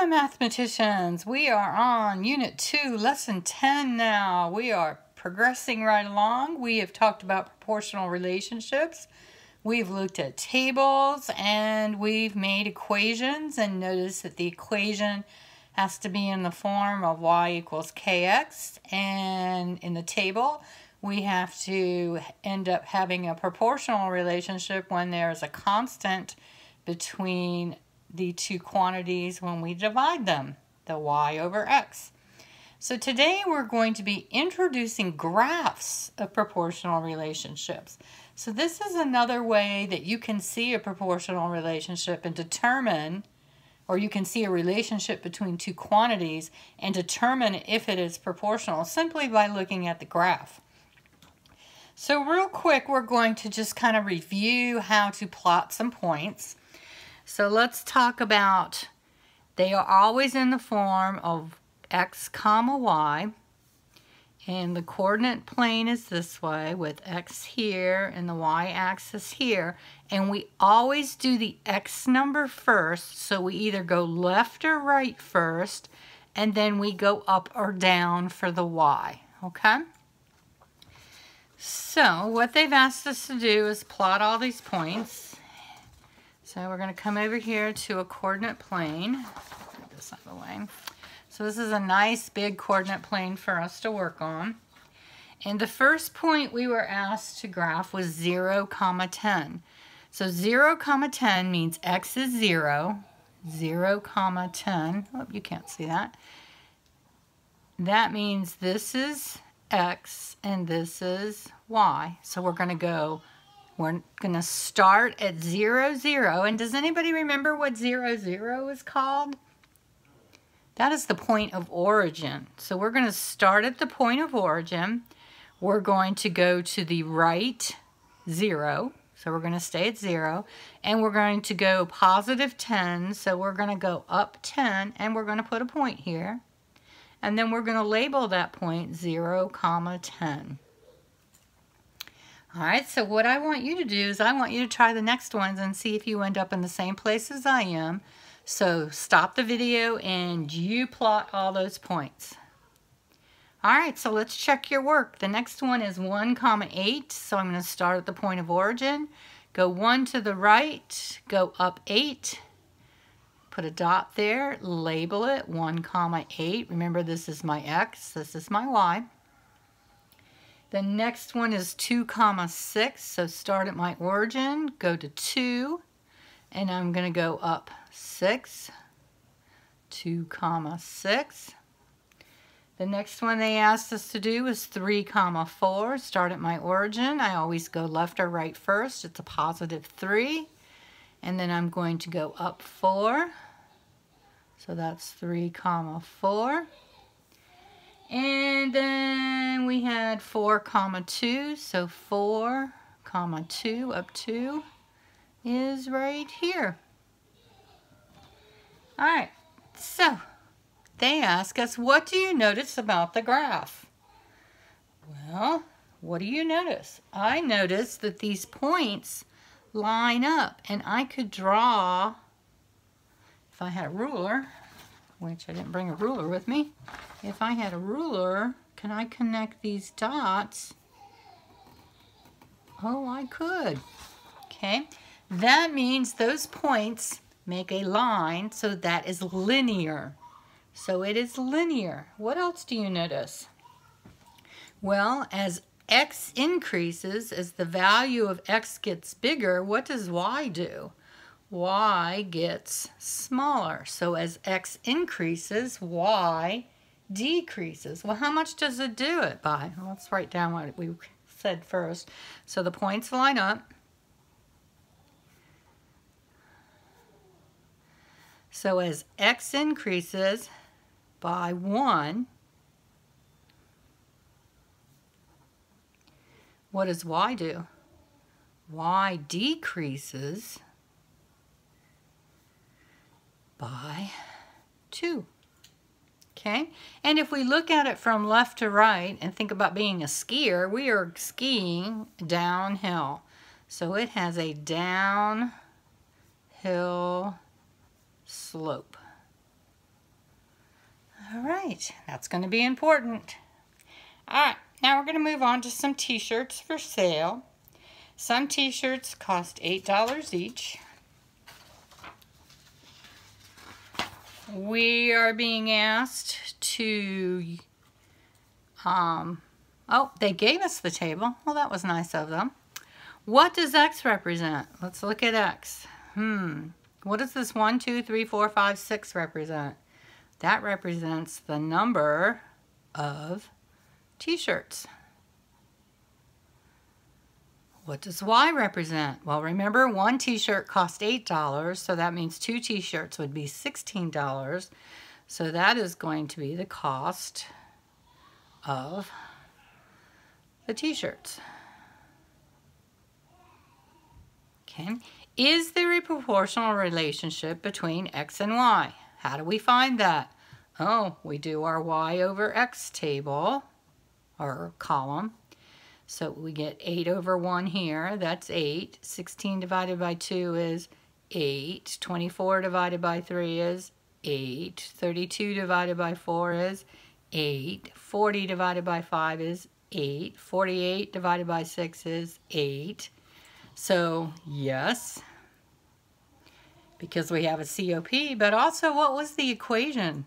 my mathematicians. We are on Unit 2, Lesson 10 now. We are progressing right along. We have talked about proportional relationships. We've looked at tables and we've made equations and notice that the equation has to be in the form of y equals kx and in the table we have to end up having a proportional relationship when there's a constant between the two quantities when we divide them, the y over x. So today we're going to be introducing graphs of proportional relationships. So this is another way that you can see a proportional relationship and determine, or you can see a relationship between two quantities and determine if it is proportional simply by looking at the graph. So real quick, we're going to just kind of review how to plot some points. So let's talk about, they are always in the form of x comma y. And the coordinate plane is this way with x here and the y-axis here. And we always do the x number first. So we either go left or right first. And then we go up or down for the y. Okay? So what they've asked us to do is plot all these points. So we're going to come over here to a coordinate plane. This out of the way. So this is a nice big coordinate plane for us to work on. And the first point we were asked to graph was 0, comma 10. So 0, comma 10 means x is 0, 0, comma 10. Oh, you can't see that. That means this is x and this is y. So we're going to go we're going to start at 0, 0. And does anybody remember what 0, 0 is called? That is the point of origin. So we're going to start at the point of origin. We're going to go to the right 0. So we're going to stay at 0. And we're going to go positive 10. So we're going to go up 10. And we're going to put a point here. And then we're going to label that point 0, comma 10. All right, so what I want you to do is I want you to try the next ones and see if you end up in the same place as I am. So stop the video and you plot all those points. All right, so let's check your work. The next one is 1 comma 8. So I'm going to start at the point of origin. Go 1 to the right, go up 8. Put a dot there, label it 1 comma 8. Remember this is my x, this is my y. The next one is 2 comma 6. So start at my origin, go to 2, and I'm going to go up 6, 2 comma 6. The next one they asked us to do is 3 comma 4. Start at my origin. I always go left or right first. It's a positive 3. And then I'm going to go up 4. So that's 3 comma 4. And then we had 4 comma 2, so 4 comma 2 up 2 is right here. Alright, so they ask us, what do you notice about the graph? Well, what do you notice? I notice that these points line up and I could draw, if I had a ruler, which I didn't bring a ruler with me. If I had a ruler, can I connect these dots? Oh, I could. Okay, that means those points make a line, so that is linear. So it is linear. What else do you notice? Well, as x increases, as the value of x gets bigger, what does y do? Y gets smaller. So as x increases, y decreases. Well, how much does it do it by? Let's write down what we said first. So the points line up. So as x increases by 1, what does y do? y decreases by 2. Okay, and if we look at it from left to right and think about being a skier, we are skiing downhill. So it has a downhill slope. All right, that's going to be important. All right, now we're going to move on to some t-shirts for sale. Some t-shirts cost $8 each. We are being asked to, um, oh, they gave us the table. Well, that was nice of them. What does X represent? Let's look at X. Hmm, what does this 1, 2, 3, 4, 5, 6 represent? That represents the number of t-shirts. What does Y represent? Well, remember one t-shirt cost $8, so that means two t-shirts would be $16. So that is going to be the cost of the t-shirts. Okay. Is there a proportional relationship between X and Y? How do we find that? Oh, we do our Y over X table or column. So we get 8 over 1 here, that's 8. 16 divided by 2 is 8. 24 divided by 3 is 8. 32 divided by 4 is 8. 40 divided by 5 is 8. 48 divided by 6 is 8. So, yes, because we have a COP, but also what was the equation?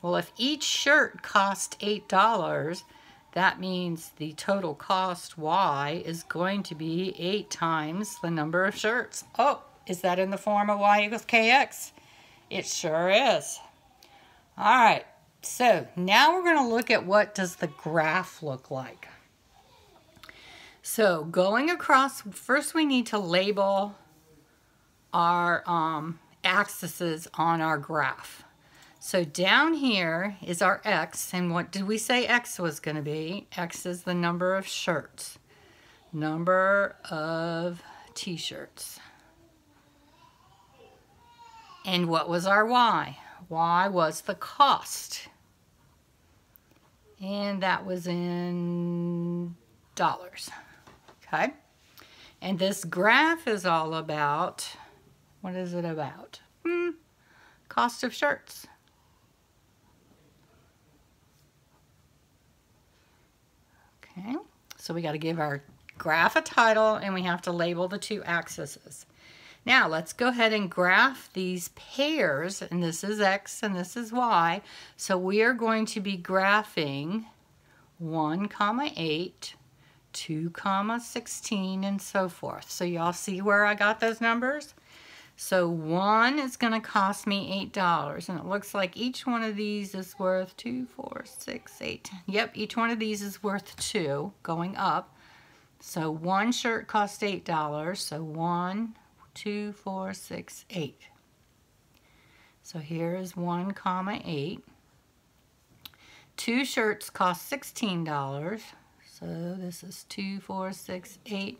Well, if each shirt cost $8, that means the total cost, Y, is going to be 8 times the number of shirts. Oh, is that in the form of Y equals KX? It sure is. All right, so now we're going to look at what does the graph look like. So going across, first we need to label our um, axes on our graph. So down here is our X, and what did we say X was going to be? X is the number of shirts, number of t-shirts. And what was our Y? Y was the cost. And that was in dollars. Okay? And this graph is all about, what is it about? Hmm, cost of shirts. Okay, so we got to give our graph a title and we have to label the two axes. Now let's go ahead and graph these pairs and this is X and this is Y. So we are going to be graphing 1 comma 8 2 comma 16 and so forth. So y'all see where I got those numbers? So one is going to cost me $8 and it looks like each one of these is worth two, four, six, eight. Yep, each one of these is worth 2 going up. So one shirt costs $8. So one, two, four, six, eight. So here is 1 comma 8. Two shirts cost $16. So this is 2, 4, 6, 8,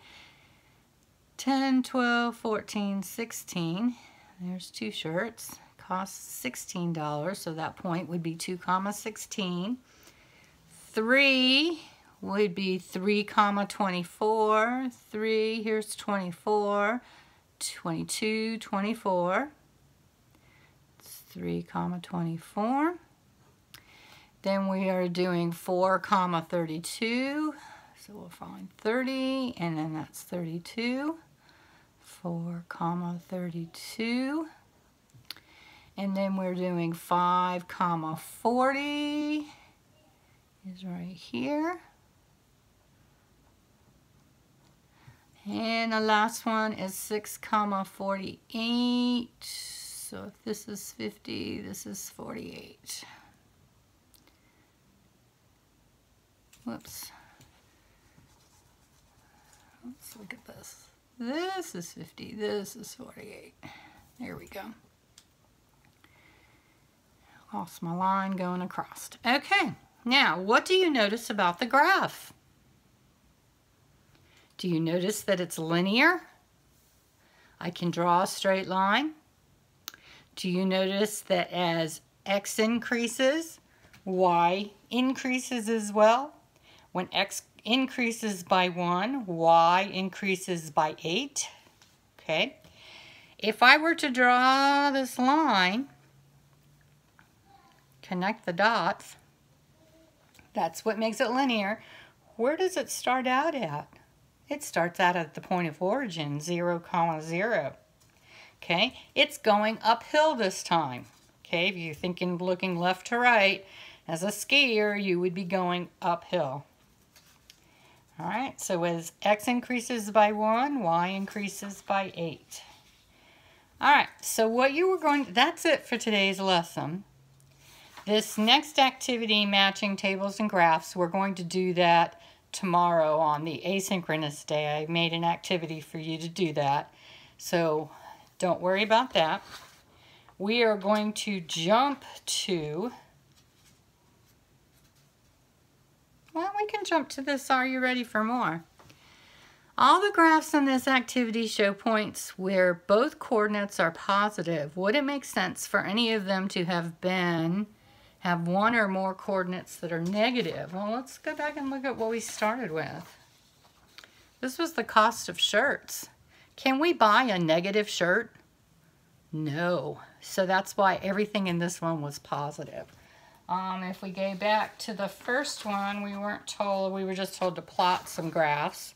10, 12, 14, 16. There's two shirts. Costs $16, so that point would be 2 comma 16. 3 would be 3 comma 24. 3, here's 24. 22, 24. 3 comma 24. Then we are doing 4 comma 32. So we'll find 30 and then that's 32. 4 comma 32. And then we're doing 5 comma 40 is right here. And the last one is 6 comma 48. So if this is 50, this is 48. Whoops. Let's look at this. This is 50. This is 48. There we go. Lost my line going across. Okay. Now, what do you notice about the graph? Do you notice that it's linear? I can draw a straight line. Do you notice that as x increases, y increases as well? When x increases by 1, y increases by 8. Okay. If I were to draw this line, connect the dots. That's what makes it linear. Where does it start out at? It starts out at the point of origin, 0, comma 0. Okay, it's going uphill this time. Okay, if you're thinking looking left to right, as a skier, you would be going uphill. All right, so as x increases by 1, y increases by 8. All right, so what you were going, that's it for today's lesson. This next activity, matching tables and graphs, we're going to do that tomorrow on the asynchronous day. I made an activity for you to do that. So don't worry about that. We are going to jump to, well, we can jump to this, are you ready for more? All the graphs in this activity show points where both coordinates are positive. Would it make sense for any of them to have been, have one or more coordinates that are negative? Well, let's go back and look at what we started with. This was the cost of shirts. Can we buy a negative shirt? No. So that's why everything in this one was positive. Um, if we go back to the first one, we weren't told, we were just told to plot some graphs.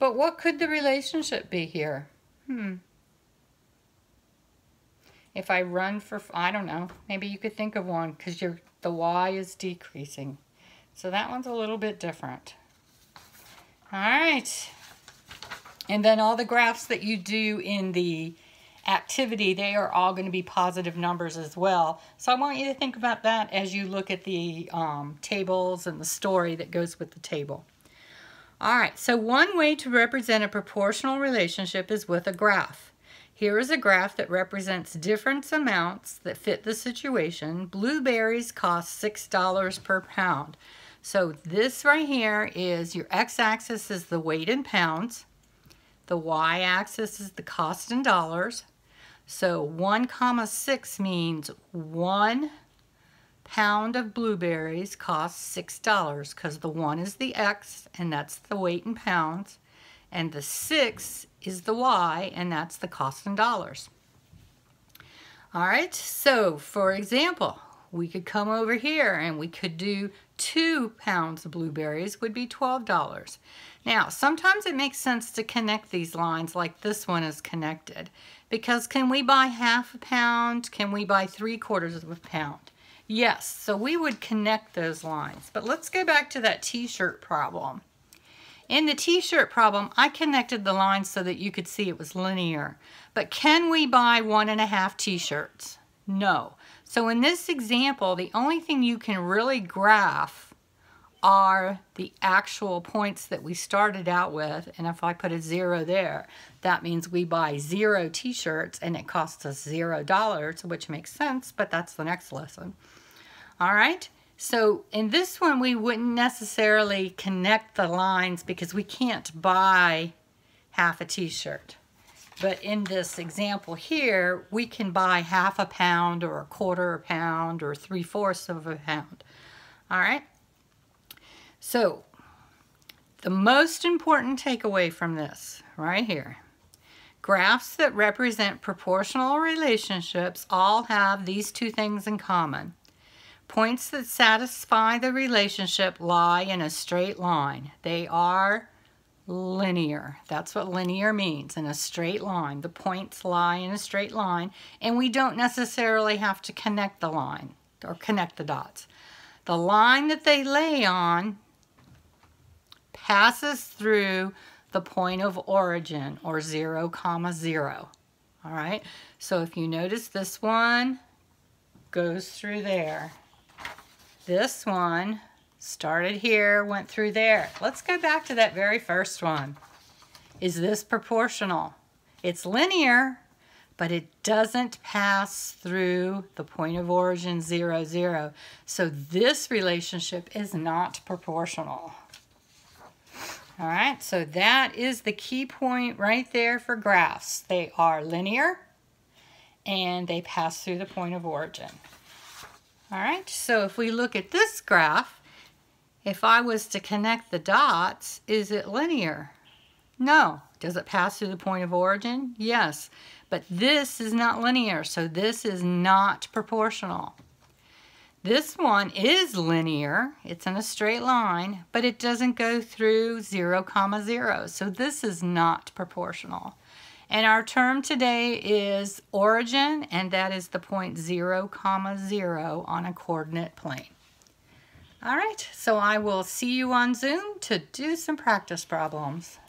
But what could the relationship be here? Hmm. If I run for, I don't know, maybe you could think of one because the y is decreasing. So that one's a little bit different. All right. And then all the graphs that you do in the activity, they are all going to be positive numbers as well. So I want you to think about that as you look at the um, tables and the story that goes with the table. All right, so one way to represent a proportional relationship is with a graph. Here is a graph that represents different amounts that fit the situation. Blueberries cost $6 per pound. So this right here is your x-axis is the weight in pounds. The y-axis is the cost in dollars. So 1 comma 6 means 1 pound of blueberries costs $6 because the 1 is the X and that's the weight in pounds and the 6 is the Y and that's the cost in dollars. All right, so for example, we could come over here and we could do two pounds of blueberries would be $12. Now, sometimes it makes sense to connect these lines like this one is connected because can we buy half a pound? Can we buy three quarters of a pound? Yes, so we would connect those lines. But let's go back to that t-shirt problem. In the t-shirt problem, I connected the lines so that you could see it was linear. But can we buy one and a half t-shirts? No. So in this example, the only thing you can really graph are the actual points that we started out with. And if I put a zero there, that means we buy zero t-shirts and it costs us zero dollars, which makes sense, but that's the next lesson. All right, so in this one, we wouldn't necessarily connect the lines because we can't buy half a t-shirt. But in this example here, we can buy half a pound or a quarter a pound or three-fourths of a pound. All right, so the most important takeaway from this right here, graphs that represent proportional relationships all have these two things in common. Points that satisfy the relationship lie in a straight line. They are linear. That's what linear means, in a straight line. The points lie in a straight line, and we don't necessarily have to connect the line or connect the dots. The line that they lay on passes through the point of origin, or 0, comma 0. All right, so if you notice this one goes through there. This one started here, went through there. Let's go back to that very first one. Is this proportional? It's linear, but it doesn't pass through the point of origin 0, 0. So this relationship is not proportional. All right, so that is the key point right there for graphs. They are linear and they pass through the point of origin. All right, so if we look at this graph, if I was to connect the dots, is it linear? No. Does it pass through the point of origin? Yes. But this is not linear, so this is not proportional. This one is linear, it's in a straight line, but it doesn't go through 0, comma 0, so this is not proportional. And our term today is origin, and that is the point 0, comma 0 on a coordinate plane. All right, so I will see you on Zoom to do some practice problems.